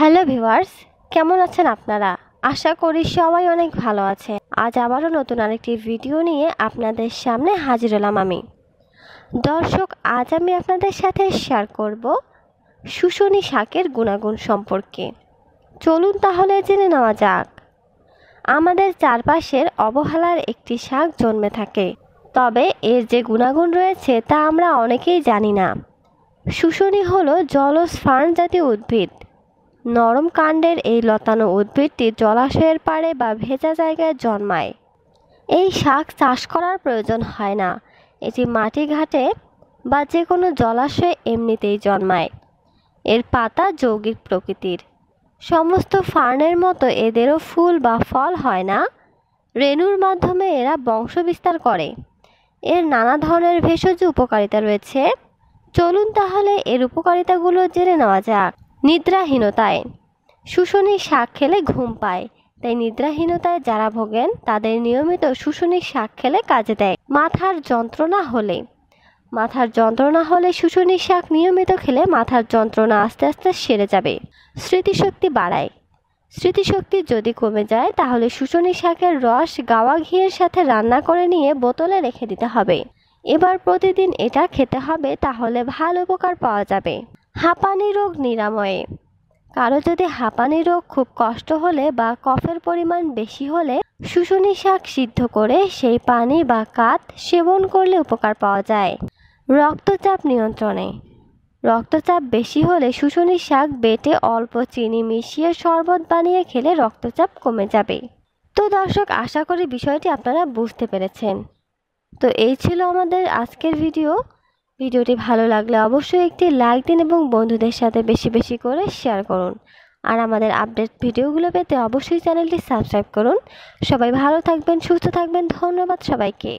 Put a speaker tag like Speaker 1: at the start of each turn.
Speaker 1: Hello viewers, কেমন আছেন আপনারা? আশা করি সবাই অনেক ভালো আছে আজ আবারও নতুন আরেকটি ভিডিও নিয়ে আপনাদের সামনে হাজির হলাম আমি। দর্শক, আজ আমি আপনাদের সাথে শেয়ার করব শুশনি শাকের গুণাগুণ সম্পর্কে। চলুন তাহলে জেনে নেওয়া যাক। আমাদের চারপাশের অবহেলার একটি শাক জন্মে থাকে। তবে এর যে গুণাগুণ রয়েছে তা আমরা অনেকেই জানি না। শুশনি হলো জলজ ফার্ন জাতীয় উদ্ভিদ। নরম কাণ্ডের এই লতানো উদ্ভিদটি জলাশয়ের পাড়ে বা ভেজা জায়গায় জন্মায়। এই শাক চাষ করার প্রয়োজন হয় না। এটি মাটি ঘাটে বা যে কোনো জলাশয়ে এমনিতেই জন্মায়। এর পাতা যৌগিক প্রকৃতির। সমস্ত ফার্নের মতো এদেরও ফুল বা ফল হয় না। রেণুর মাধ্যমে এরা বংশ বিস্তার করে। এর নানা ধরনের ভেষজ উপকারিতা রয়েছে। চলুন তাহলে এর উপকারিতাগুলো জেনে নেওয়া যাক। নিদ্রাহীনতায়। শুশনি শাক খেলে ঘুম পায়, তাই নিদ্রাহীনতায় যারা ভোগেন, তাদের নিয়মিত শুশনি শাক খেলে কাজে দেয়। মাথার যন্ত্রণা হলে। মাথার যন্ত্রণা হলে শুশনি শাক নিয়মিত খেলে মাথার যন্ত্রণা আস্তে আস্তে সেরে যাবে। স্মৃতিশক্তি বাড়ায়। স্মৃতিশক্তি যদি কমে যায়, তাহলে শুশনি শাকের রস গাওয়া ঘিয়ের সাথে রান্না করে নিয়ে বোতলে রেখে দিতে হবে। এবার প্রতিদিন এটা খেতে হবে, তাহলে ভালো উপকার পাওয়া যাবে। হাঁপানি রোগ নিরাময়ে। কারও যদি হাঁপানি রোগ খুব কষ্ট হলে বা কফের পরিমাণ বেশি হলে শুশুনি শাক সিদ্ধ করে সেই পানি বা কাত সেবন করলে উপকার পাওয়া যায়। রক্তচাপ নিয়ন্ত্রণে। রক্তচাপ বেশি হলে শুশুনি শাক বেটে অল্প চিনি মিশিয়ে শরবত বানিয়ে খেলে রক্তচাপ কমে যাবে। তো দর্শক, আশা করি বিষয়টি আপনারা বুঝতে পেরেছেন। তো এই ছিল আমাদের আজকের ভিডিও। ভিডিওটি ভালো লাগলে অবশ্যই একটি লাইক দিন এবং বন্ধুদের সাথে বেশি বেশি করে শেয়ার করুন। আর আমাদের আপডেট ভিডিওগুলো পেতে অবশ্যই চ্যানেলটি সাবস্ক্রাইব করুন। সবাই ভালো থাকবেন, সুস্থ থাকবেন। ধন্যবাদ সবাইকে।